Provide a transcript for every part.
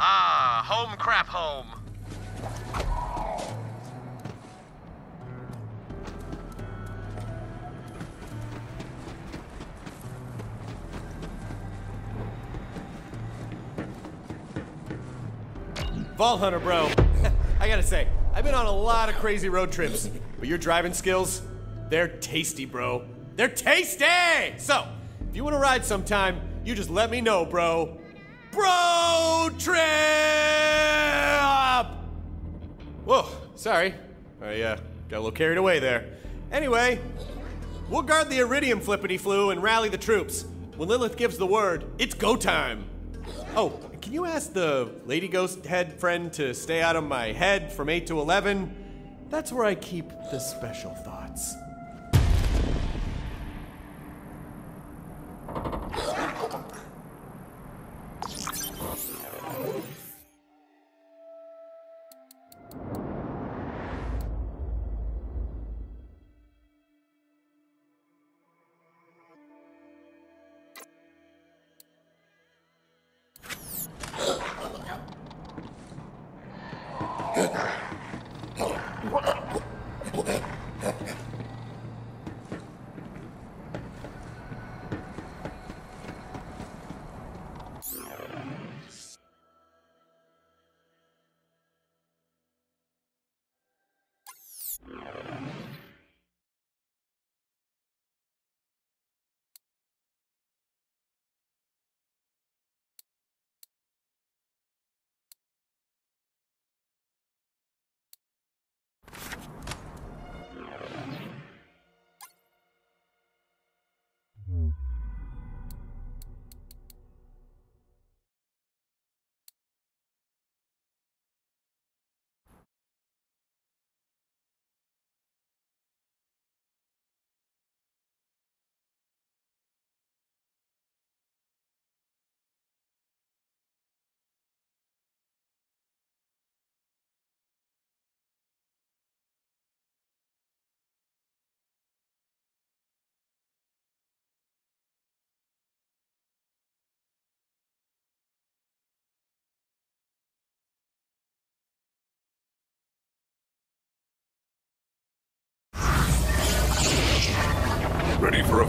Ah, home crap home. Vault Hunter, bro. I gotta say, I've been on a lot of crazy road trips, but your driving skills, they're tasty, bro. They're tasty! So, if you wanna ride sometime, you just let me know, bro. Bro trip! Whoa, sorry. I uh, got a little carried away there. Anyway, we'll guard the Eridium flippity flu and rally the troops. When Lilith gives the word, it's go time. Oh, can you ask the Lady Ghost head friend to stay out of my head from 8 to 11? That's where I keep the special thoughts.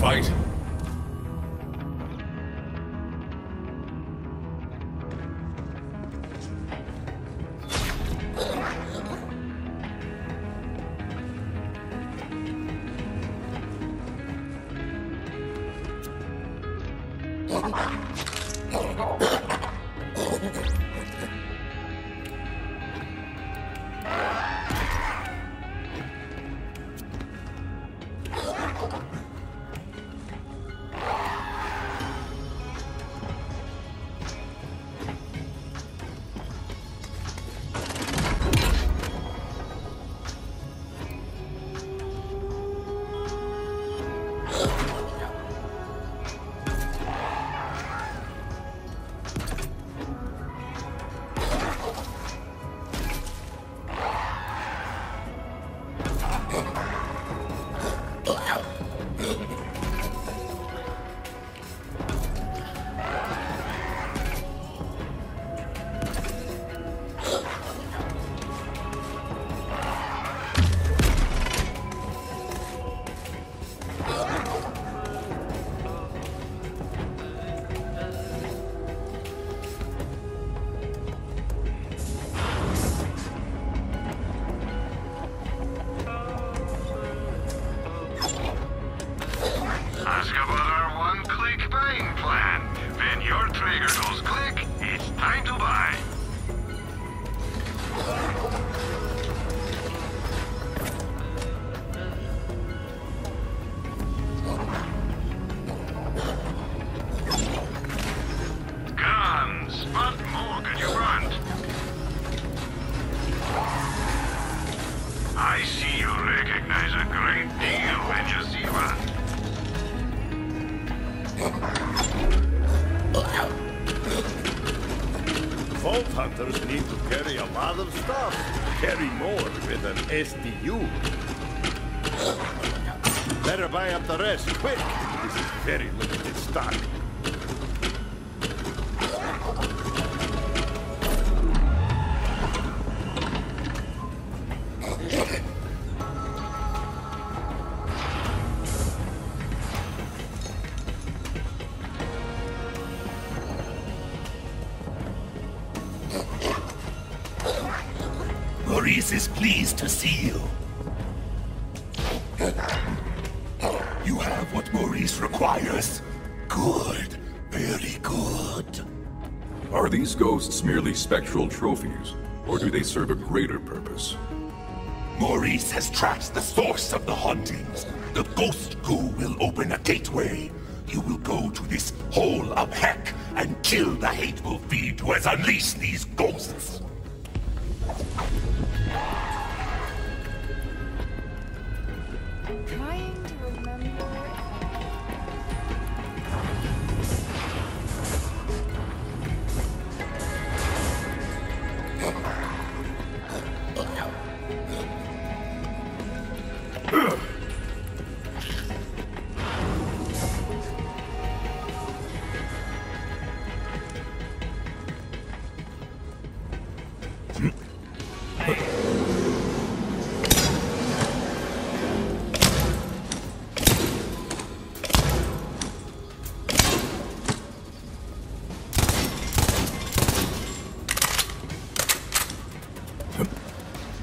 Fight? Hunters need to carry a lot of stuff. Carry more with an SDU. Better buy up the rest, quick. This is very limited stock. To see you. Oh, you have what Maurice requires. Good. Very good. Are these ghosts merely spectral trophies, or do they serve a greater purpose? Maurice has tracked the source of the hauntings. The ghost goo will open a gateway. You will go to this hole of heck and kill the hateful fiend who has unleashed these ghosts. Trying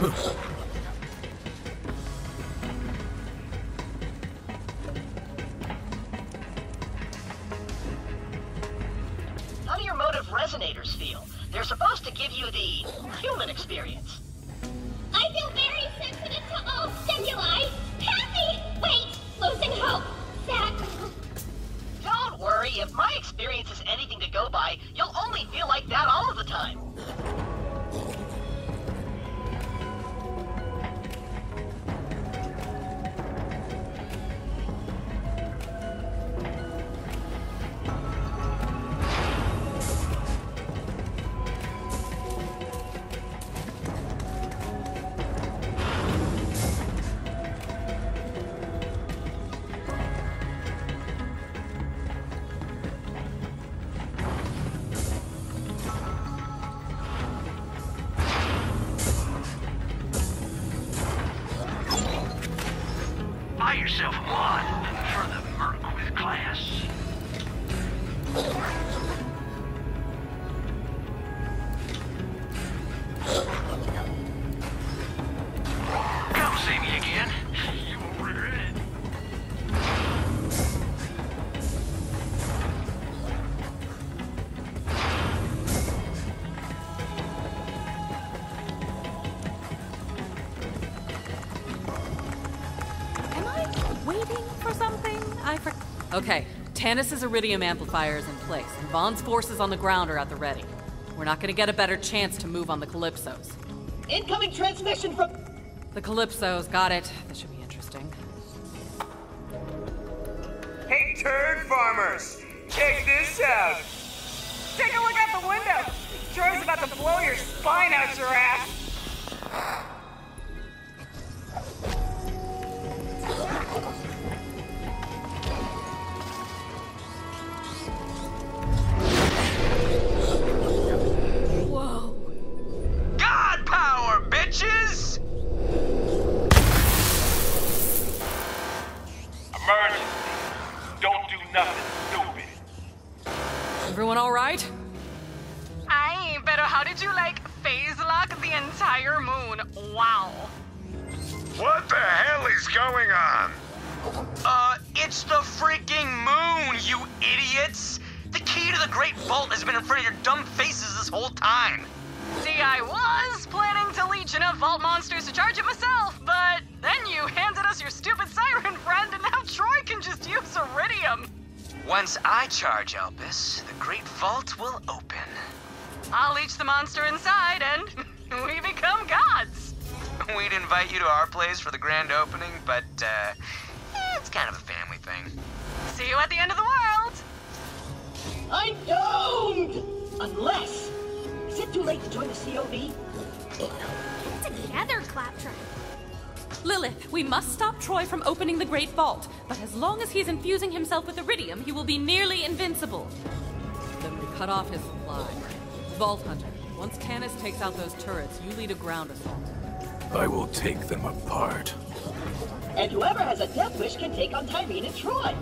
How Okay, Tannis's eridium amplifier is in place, and Vaughn's forces on the ground are at the ready. We're not gonna get a better chance to move on the Calypsos. Incoming transmission from. The Calypsos, got it. This should be interesting. Hey, turd farmers! Check this out! Take a look out the window! Troy's about to blow your spine out your ass! Vault monsters to charge it myself, but then you handed us your stupid siren friend, and now Troy can just use eridium. Once I charge Elpis, the Great Vault will open. I'll leech the monster inside, and we become gods. We'd invite you to our place for the grand opening, but, uh, eh, it's kind of a family thing. See you at the end of the world. I'm doomed! Unless. Is it too late to join the COV? Together, Claptrap. Lilith, we must stop Troy from opening the Great Vault, but as long as he's infusing himself with eridium, he will be nearly invincible. Then we cut off his supply. Vault Hunter, once Tannis takes out those turrets, you lead a ground assault. I will take them apart. And whoever has a death wish can take on Tyreen and Troy.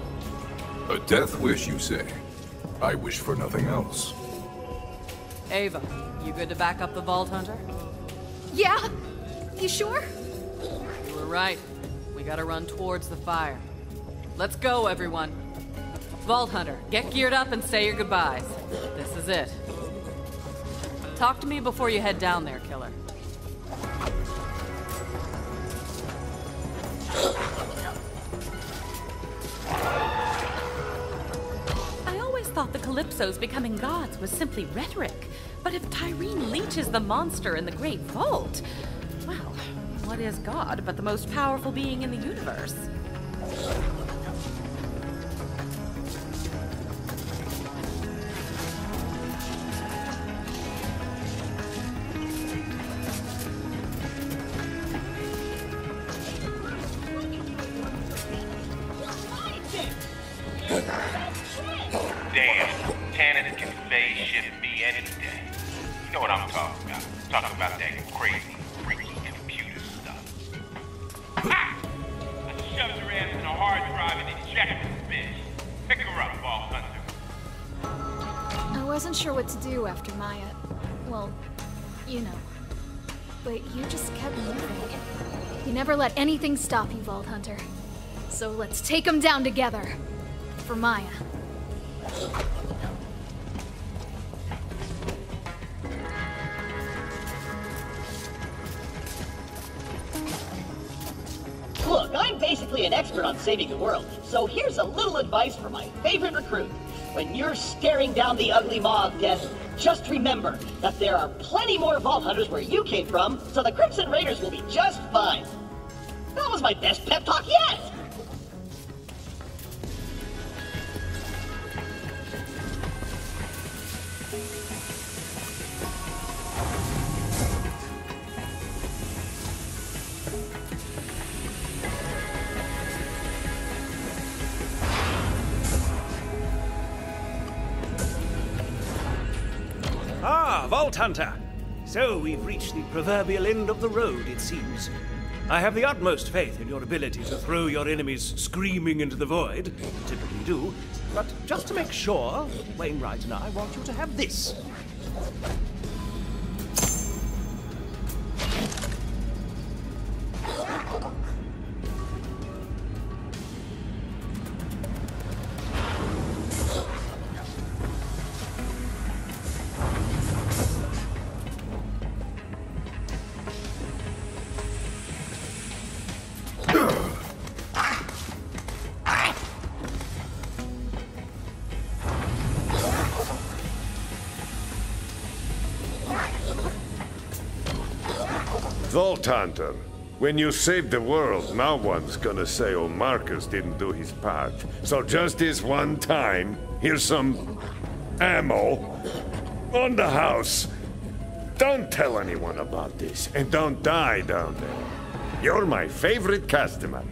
A death wish, you say? I wish for nothing else. Ava, you good to back up the Vault Hunter? Yeah? You sure? You were right. We gotta run towards the fire. Let's go, everyone. Vault Hunter, get geared up and say your goodbyes. This is it. Talk to me before you head down there, Killer. I always thought the Calypsos becoming gods was simply rhetoric. But if Tyreen leeches the monster in the Great Vault, well, what is God but the most powerful being in the universe? Damn, Tannis can phase shift me any day. You know what I'm talking about. Talking about that crazy, wasn't sure what to do after Maya. Well, you know. But you just kept moving. You never let anything stop you, Vault Hunter. So let's take them down together. For Maya. Look, I'm basically an expert on saving the world, so here's a little advice for my favorite recruit. When you're staring down the ugly maw of death, just remember that there are plenty more Vault Hunters where you came from, so the Crimson Raiders will be just fine. That was my best pep talk yet! Vault Hunter! So we've reached the proverbial end of the road, it seems. I have the utmost faith in your ability to throw your enemies screaming into the void. Typically do. But just to make sure, Wainwright and I want you to have this. Vault Hunter, when you save the world, no one's gonna say old Marcus didn't do his part. So just this one time, here's some ammo on the house. Don't tell anyone about this, and don't die down there. You're my favorite customer.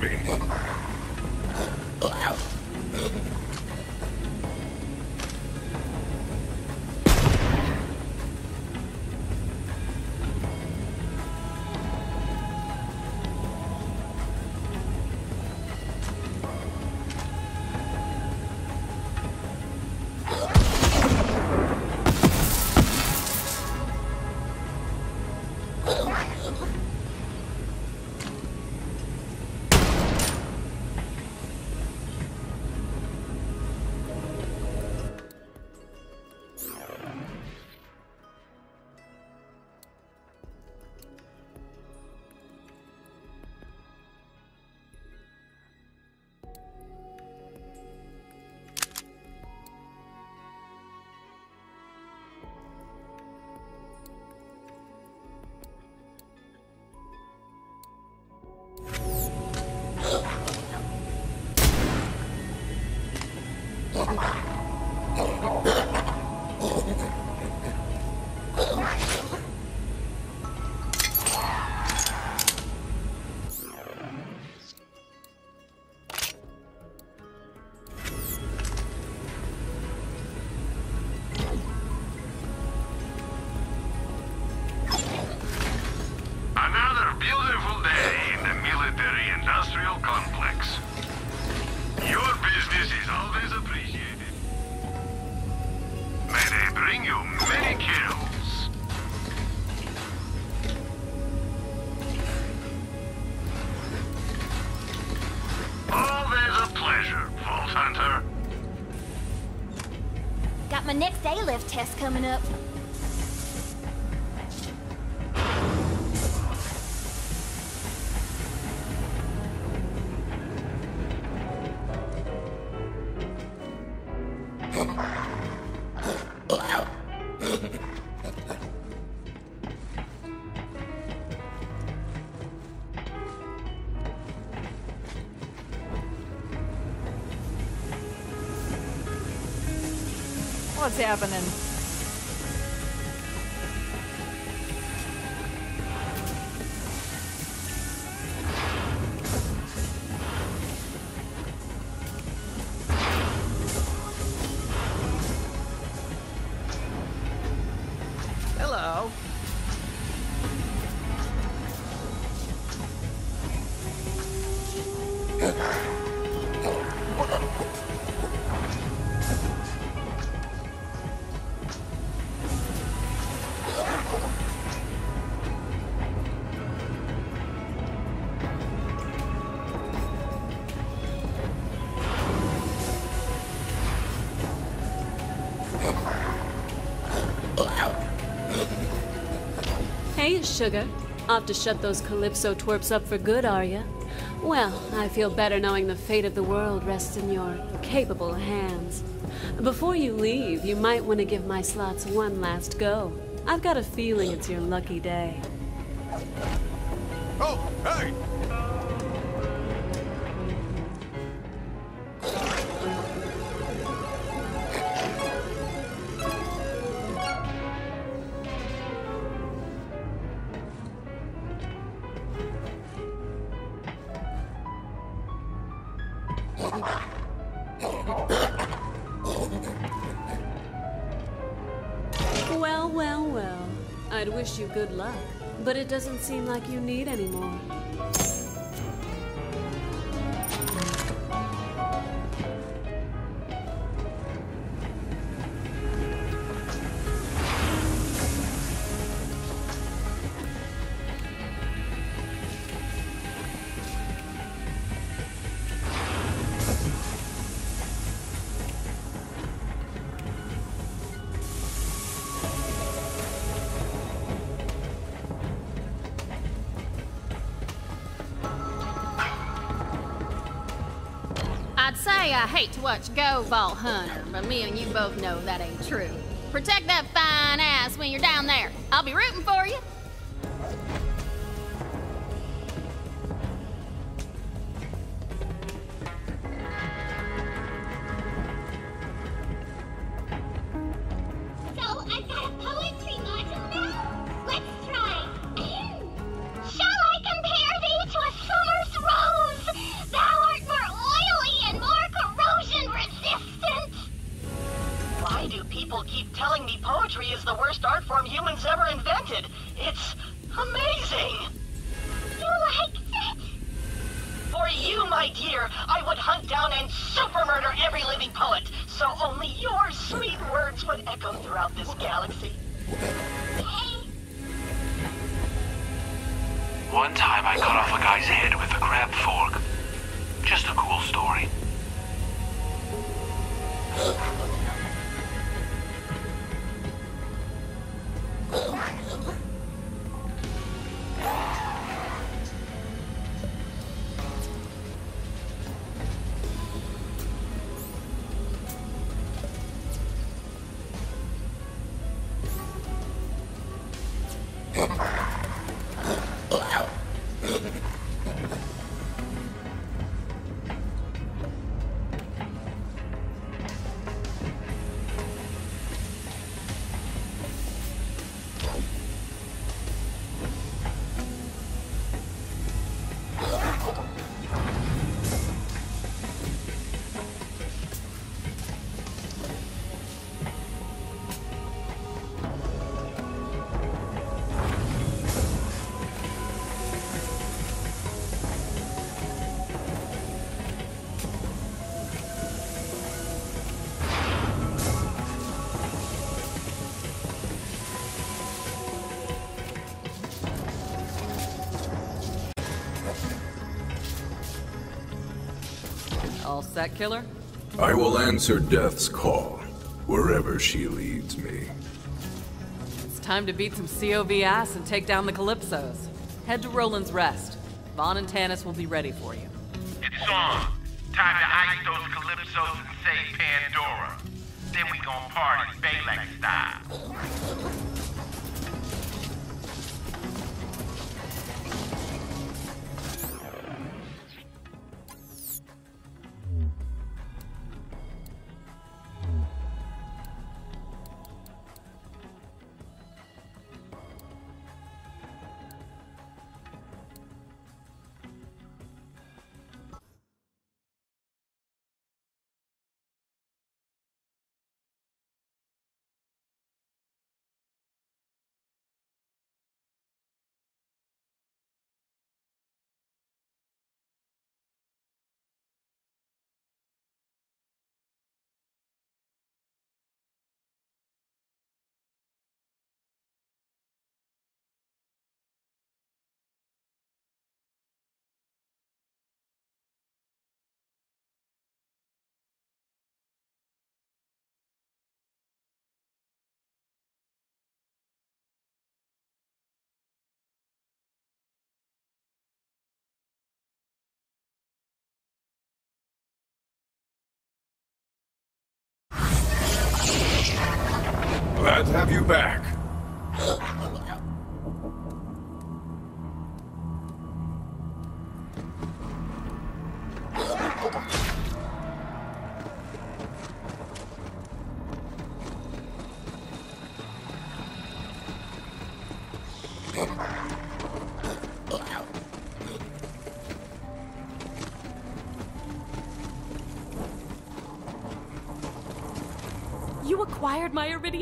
me. bring you many kills. A pleasure, Vault Hunter. Got my next A-lift test coming up. Happening? Hey, Sugar. Off to shut those Calypso twerps up for good, are ya? Well, I feel better knowing the fate of the world rests in your capable hands. Before you leave, you might want to give my slots one last go. I've got a feeling it's your lucky day. Oh, hey! Good luck, but it doesn't seem like you need any more. Say I hate to watch go, Vault Hunter, but me and you both know that ain't true. Protect that fine ass when you're down there. I'll be rooting for you. Every living poet, so only your sweet words would echo throughout this galaxy. One time I cut off a guy's head with a crab fork. Just a cool story. All set, killer? I will answer Death's call. wherever she leads me. It's time to beat some COV ass and take down the Calypsos. Head to Roland's Rest. Vaughn and Tannis will be ready for you. It's on. Time to ice those Calypsos and save Pandora. Then we gon' party Balak style. Glad to have you back.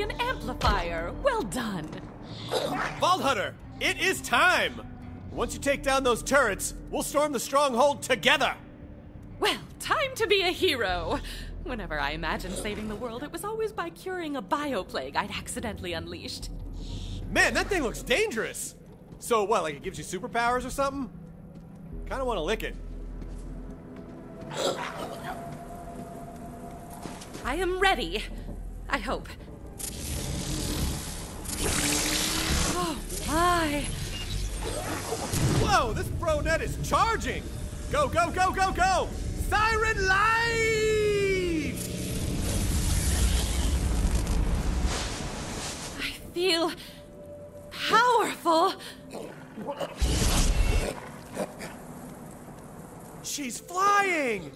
Iridian amplifier. Well done. Vault Hunter, it is time! Once you take down those turrets, we'll storm the stronghold together! Well, time to be a hero. Whenever I imagined saving the world, it was always by curing a bioplague I'd accidentally unleashed. Man, that thing looks dangerous! So what, like it gives you superpowers or something? Kinda wanna lick it. I am ready. I hope. My. Whoa, this Bronet is charging! Go, go, go, go, go! Siren Life! I feel powerful. She's flying!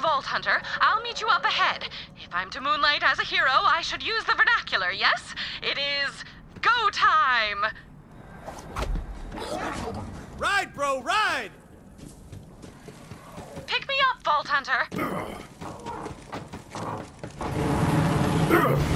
Vault Hunter, I'll meet you up ahead. If I'm to moonlight as a hero, I should use the vernacular, yes? It is go time! Ride, bro, ride! Pick me up, Vault Hunter.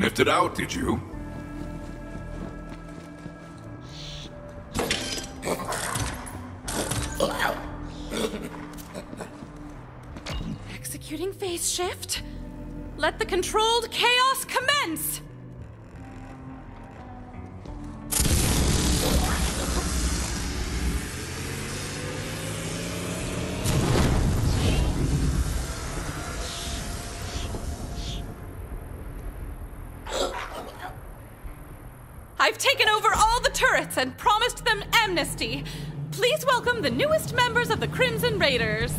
Sniffed it out, did you? Executing phase shift? Let the controlled chaos taken over all the turrets and promised them amnesty. Please welcome the newest members of the Crimson Raiders.